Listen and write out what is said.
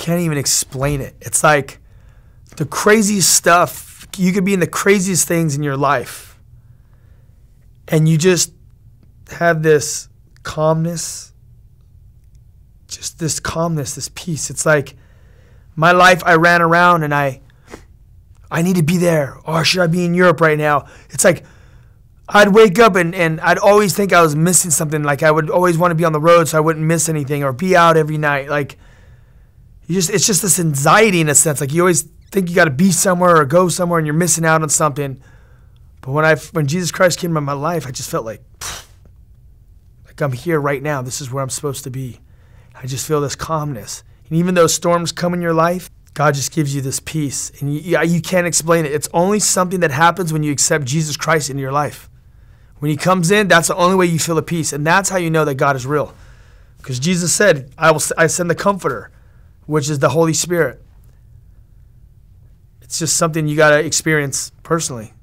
can't even explain it. It's like the craziest stuff. You could be in the craziest things in your life, and you just have this calmness, just this calmness, this peace. It's like my life. I ran around and I, I need to be there, or should I be in Europe right now? It's like I'd wake up and, and I'd always think I was missing something. Like I would always want to be on the road so I wouldn't miss anything or be out every night. Like you just it's just this anxiety in a sense. Like you always think you got to be somewhere or go somewhere and you're missing out on something. But when I when Jesus Christ came into my life, I just felt like like I'm here right now. This is where I'm supposed to be. I just feel this calmness. And even though storms come in your life, God just gives you this peace. And you, you can't explain it. It's only something that happens when you accept Jesus Christ into your life. When he comes in, that's the only way you feel the peace. And that's how you know that God is real. Because Jesus said, I will I send the comforter, which is the Holy Spirit. It's just something you got to experience personally.